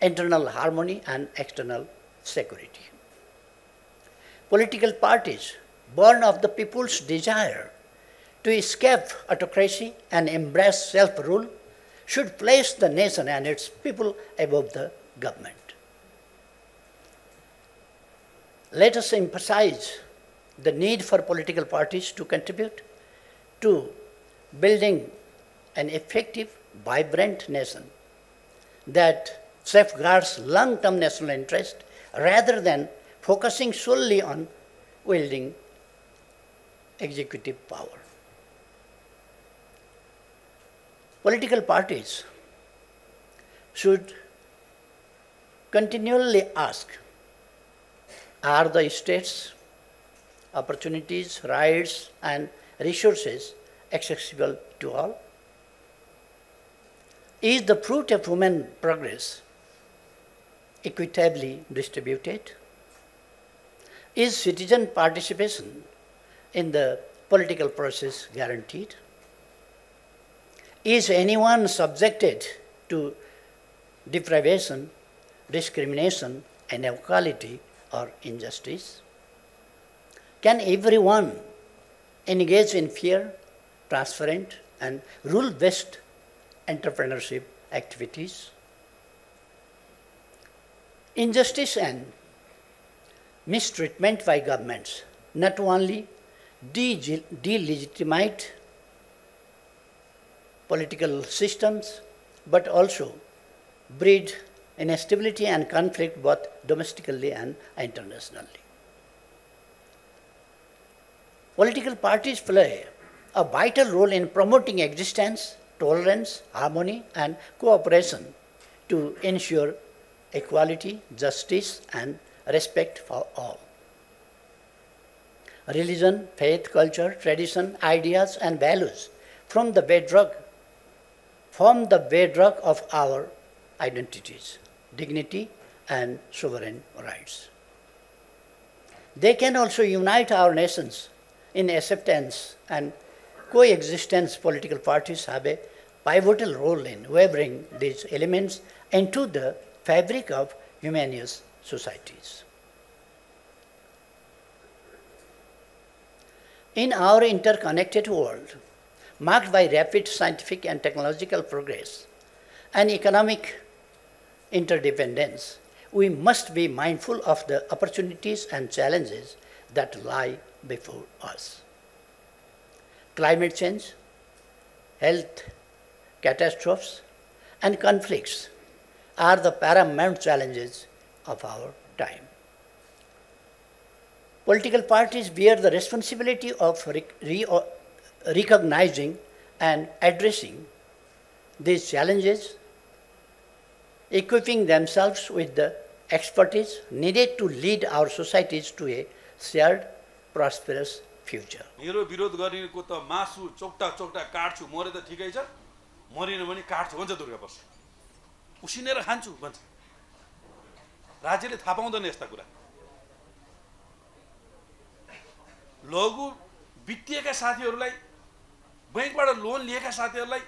internal harmony, and external security. Political parties, born of the people's desire to escape autocracy and embrace self rule, should place the nation and its people above the government. Let us emphasize the need for political parties to contribute to building an effective, vibrant nation that safeguards long term national interest rather than focusing solely on wielding executive power. Political parties should continually ask are the state's opportunities, rights, and resources accessible to all? Is the fruit of human progress equitably distributed? Is citizen participation in the political process guaranteed? Is anyone subjected to deprivation, discrimination, inequality, or injustice? Can everyone engage in fair, transparent, and rule based entrepreneurship activities? Injustice and mistreatment by governments not only de- delegitimize political systems but also breed instability and conflict both domestically and internationally. Political parties play a vital role in promoting existence, tolerance, harmony, and cooperation to ensure equality, justice, and respect for all. Religion, faith, culture, tradition, ideas, and values from the bedrock form the bedrock of our identities, dignity, and sovereign rights. They can also unite our nations in acceptance and coexistence. Political parties have a pivotal role in weaving these elements into the fabric of humanist societies. In our interconnected world, marked by rapid scientific and technological progress and economic interdependence, we must be mindful of the opportunities and challenges that lie before us. Climate change, health catastrophes, and conflicts are the paramount challenges of our time. Political parties bear the responsibility of re- recognizing and addressing these challenges, equipping themselves with the expertise needed to lead our societies to a shared, prosperous future. मेरो विरोध गर्नेको त मासु चौक्टा चौक्टा काट्छु मरे त ठिकै छ मरेन भने काट्छु भन्छ दुर्गा बसु उसिनेर खान्छु भन्छ राज्यले थाहा पाउँदैन यस्ता कुरा लघु वित्तीयका साथीहरूलाई ब्याङ्कबाट लोन लिएका साथीहरूलाई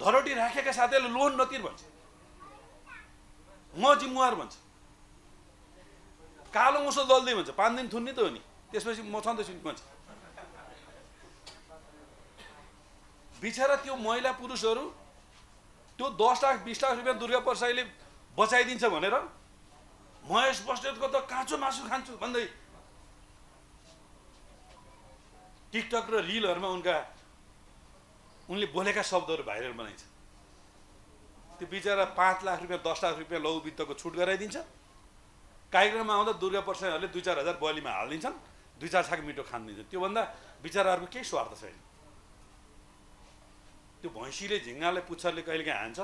धरोटी राखेका साथीहरूले लोन नतिर भन्छ। म जिम्मेवार भन्छ। कालो मुसो दल्दै भन्छ। पाँच दिन थुन्ने त हो नि। त्यसपछि म छँदैछु भन्छ बिचरा त्यो महिला पुरुषहरू त्यो दस लाख बिस लाख रुपियाँ दुर्गा प्रसाईले बचाइदिन्छ भनेर महेश बस्नेतको त काँचो मासु खान्छु भन्दै टिकटक र रिलहरूमा उनका उनले बोलेका शब्दहरू भाइरल बनाइन्छ। त्यो बिचरा पाँच लाख रुपियाँ दस लाख रुपियाँ लघु वित्तको छुट गराइदिन्छ। कार्यक्रममा आउँदा दुर्गा प्रसादहरूले दुई चार हजार बलीमा हालिदिन्छन् दुई चार छाक मिठो खानिदिन्छन्। त्योभन्दा बिचराहरूको केही स्वार्थ छैन। त्यो भैँसीले झिङ्गालाई पुच्छरले कहिलेकाहीँ हान्छ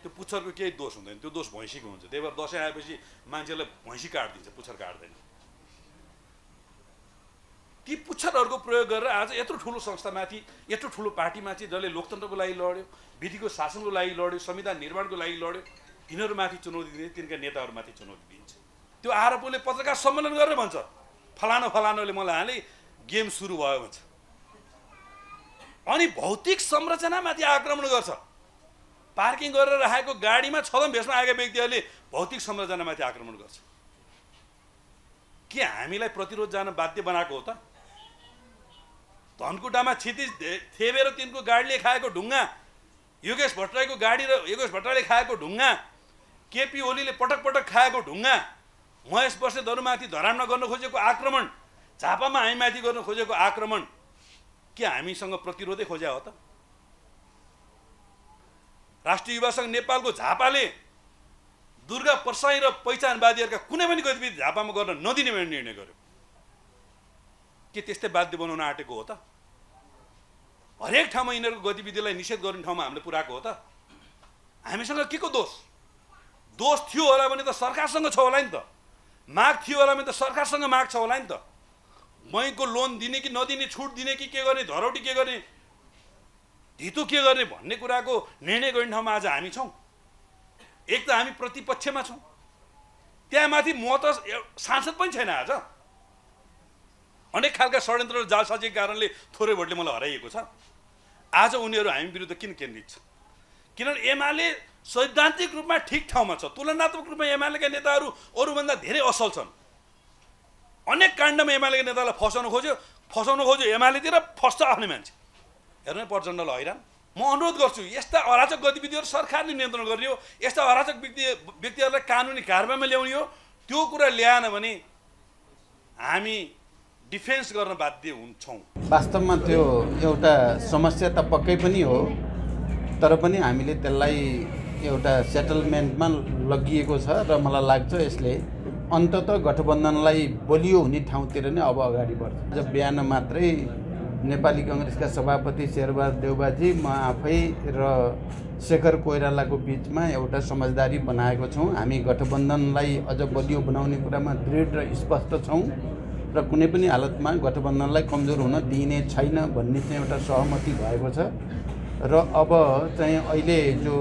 त्यो पुच्छरको केही दोष हुँदैन। त्यो दोष भैँसीको हुन्छ। त्यही भएर दसैँ आएपछि मान्छेलाई भैँसी काटिदिन्छ पुच्छर काट्दैन। ती पुच्छरहरूको प्रयोग गरेर आज यत्रो ठुलो संस्थामाथि यत्रो ठुलो पार्टीमाथि जसले लोकतन्त्रको लागि लड्यो विधिको शासनको लागि लड्यो संविधान निर्माणको लागि लड्यो तिनीहरूमाथि चुनौती दिने तिनका नेताहरूमाथि चुनौती दिन्छ। त्यो आरोपले पत्रकार सम्मेलन गरेर भन्छ फलानो फलानोले मलाई हाले गेम सुरु भयो भन्छ। अनि भौतिक संरचनामाथि आक्रमण गर्छ। पार्किङ गरेर राखेको गाडीमा छदम भेषमा आएका व्यक्तिहरूले भौतिक संरचनामाथि आक्रमण गर्छ। के हामीलाई प्रतिरोध जान बाध्य बनाएको हो त? धनकुटामा क्षितिज थेबेर तिनको गाडीले खाएको ढुङ्गा। योगेश भट्टराईको गाडी र योगेश भट्टराईले खाएको ढुङ्गा। केपी ओलीले पटक पटक खाएको ढुङ्गा। महेश बस्नेतहरूमाथि धरानमा गर्न खोजेको आक्रमण। झापामा हामीमाथि गर्न खोजेको आक्रमण। के हामीसँग प्रतिरोधै खोज्या हो त? राष्ट्रिय युवा सङ्घ नेपालको झापाले दुर्गा प्रसाई र पहिचानवादीहरूका कुनै पनि गतिविधि झापामा गर्न नदिने निर्णय गर्यो। के त्यस्तै बाध्य बनाउन आँटेको हो त? हरेक ठाउँमा यिनीहरूको गतिविधिलाई निषेध गर्ने ठाउँमा हामीले पुऱ्याएको हो त? हामीसँग के को दोष? दोष थियो होला भने त सरकारसँग छ होला नि त। माग थियो होला भने त सरकारसँग माग छ होला नि त। बैङ्कको लोन दिने कि नदिने छुट दिने कि के गर्ने धरौटी के गर्ने धितो के गर्ने भन्ने कुराको निर्णय गर्ने ठाउँमा आज हामी छौँ। एक त हामी प्रतिपक्षमा छौँ। त्यहाँ माथि म त सांसद पनि छैन आज। अनेक खालका षड्यन्त्र र जालसाजीको कारणले थोरै भोटले मलाई हराइएको छ। आज उनीहरू हामी विरुद्ध किन केन्द्रित छ किनभने एमाले सैद्धान्तिक रूपमा ठिक ठाउँमा छ तुलनात्मक रूपमा एमालेका नेताहरू अरूभन्दा धेरै असल छन्। अनेक काण्डमा एमालेका नेतालाई फसाउन खोज्यो फसाउन खोज्यो एमालेतिर फस्छ आफ्नै मान्छे। हेर्नु प्रचण्डलाई हैरान। म अनुरोध गर्छु यस्ता अराजक गतिविधिहरू सरकारले नियन्त्रण गर्ने हो यस्ता अराजक व्यक्ति व्यक्तिहरूलाई कानुनी कारवाहीमा ल्याउने हो त्यो कुरा ल्याएन भने हामी डिफेन्स गर्न बाध्य हुन्छौँ। वास्तवमा त्यो एउटा समस्या त पक्कै पनि हो तर पनि हामीले त्यसलाई एउटा सेटलमेन्टमा लगिएको छ र मलाई लाग्छ यसले अन्तत गठबन्धनलाई बलियो हुने ठाउँतिर नै अब अगाडि बढ्छ। आज बिहान मात्रै नेपाली कङ्ग्रेसका सभापति शेरबहादुर देउबाजी म आफै र शेखर कोइरालाको बिचमा एउटा समझदारी बनाएको छौँ। हामी गठबन्धनलाई अझ बलियो बनाउने कुरामा दृढ र स्पष्ट छौँ। र कुनै पनि हालतमा गठबन्धनलाई कमजोर हुन दिइने छैन भन्ने चाहिँ एउटा सहमति भएको छ। र अब चाहिँ अहिले जो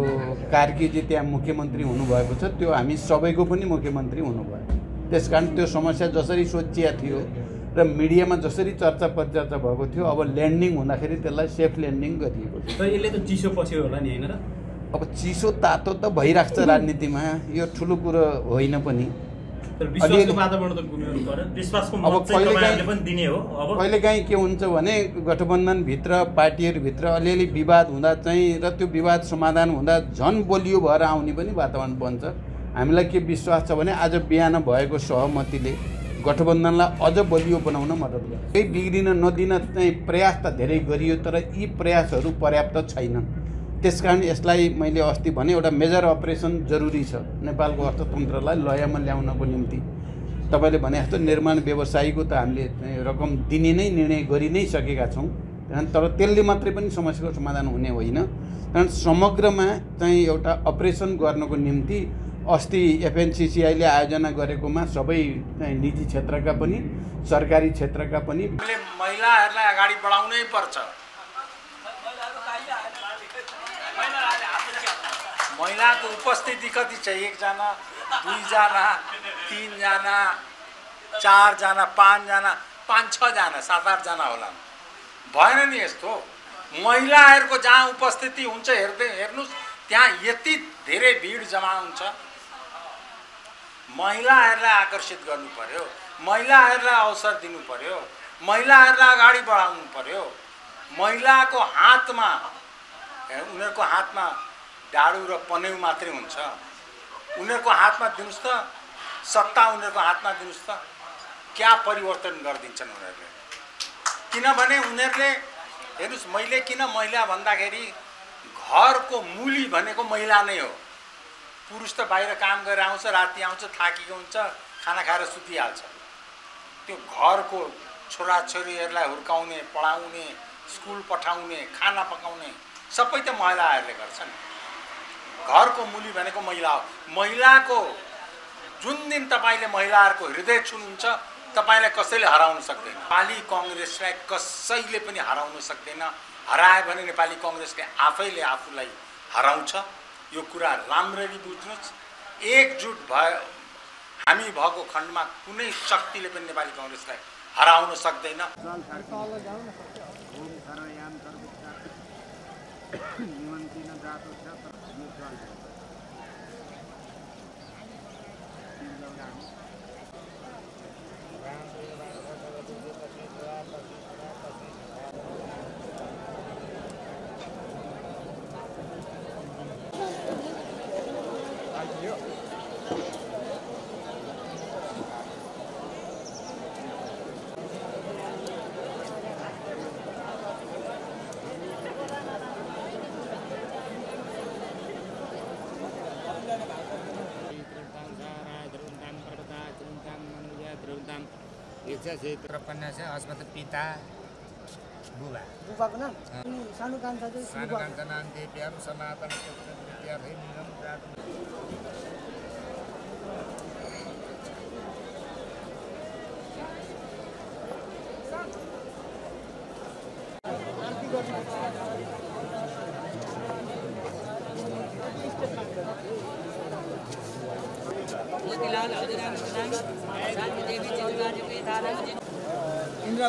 कार्कीजी त्यहाँ मुख्यमन्त्री हुनुभएको छ त्यो हामी सबैको पनि मुख्यमन्त्री हुनुभयो। त्यस कारण त्यो समस्या जसरी सोचिया थियो र मिडियामा जसरी चर्चा परिचर्चा भएको थियो अब ल्यान्डिङ हुँदाखेरि त्यसलाई सेफ ल्यान्डिङ गरिएको तर यसले त चिसो पछि होला नि होइन र? अब चिसो तातो त भइरहेको छ राजनीतिमा यो ठुलो कुरो होइन पनि। कहिलेकाहीँ के हुन्छ भने गठबन्धनभित्र पार्टीहरूभित्र अलिअलि विवाद हुँदा चाहिँ र त्यो विवाद समाधान हुँदा झन् बलियो भएर आउने पनि वातावरण बन्छ। हामीलाई के विश्वास छ भने आज बिहान भएको सहमतिले गठबन्धनलाई अझ बलियो बनाउन मद्दत गर्छ। केही बिग्रिन नदिन चाहिँ प्रयास त धेरै गरियो तर यी प्रयासहरू पर्याप्त छैनन्। त्यसकारण यसलाई मैले अस्ति भने एउटा मेजर अपरेसन जरुरी छ। नेपालको अर्थतन्त्रलाई लयमा ल्याउनको निम्ति। तपाईँले भने जस्तो निर्माण व्यवसायीको त हामीले रकम दिने नै निर्णय गरि नै सकेका छौँ। तर त्यसले मात्रै पनि समस्याको समाधान हुने होइन। कारण समग्रमा चाहिँ एउटा अपरेसन गर्नको निम्ति अस्ति एफएनसिसिआईले आयोजना गरेकोमा सबै निजी क्षेत्रका पनि सरकारी क्षेत्रका पनि महिलाहरूलाई अगाडि बढाउनै पर्छ। महिलाको उपस्थिति कति छ? एकजना दुईजना तिनजना चारजना पाँचजना पाँच छजना सात आठजना होला। भएन नि यस्तो। महिलाहरूको जहाँ उपस्थिति हुन्छ हेर्दै हेर्नुहोस् त्यहाँ यति धेरै भिड जमा हुन्छ। महिलाहरूलाई आकर्षित गर्नु पर्यो। महिलाहरूलाई अवसर दिनु पर्यो। महिलाहरूलाई अगाडि बढाउनु पर्यो। महिलाको हातमा उनीहरूको हातमा डाडु र पन्यु मात्रै हुन्छ। उनीहरूको हातमा दिनुहोस् त। सत्ता उनीहरूको हातमा दिनुहोस् त। क्या परिवर्तन गरिदिन्छन् उनीहरूले? किनभने उनीहरूले हेर्नुहोस् मैले किन महिला भन्दाखेरि घरको मुली भनेको महिला नै हो। पुरुष त बाहिर काम गरेर आउँछ राति आउँछ थाकेको हुन्छ खाना खाएर सुतिहाल्छ। त्यो घरको छोराछोरीहरूलाई हुर्काउने पढाउने स्कुल पठाउने खाना पकाउने सबै त महिलाहरूले गर्छन्। घरको मुली भनेको महिला हो। महिलाको जुन दिन तपाईँले महिलाहरूको हृदय छुनुहुन्छ तपाईँलाई कसैले हराउन सक्दैन। नेपाली कङ्ग्रेसलाई कसैले पनि हराउन सक्दैन। हरायो भने नेपाली कङ्ग्रेसले आफैले आफूलाई हराउँछ। यो कुरा राम्ररी बुझ्नुहोस्। एकजुट भयो हामी भएको खण्डमा कुनै शक्तिले पनि नेपाली कङ्ग्रेसलाई हराउन सक्दैन। उपन्यास अस्पत पिता बुबा। बुबाको नाम? सानो कान्छा चाहिँ सानो कान्छा नाम देव्याम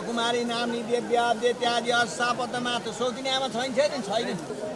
कुमारी नामनी देव्या देत्यादि सापत मात्र सौतिनी आमा छैन छैन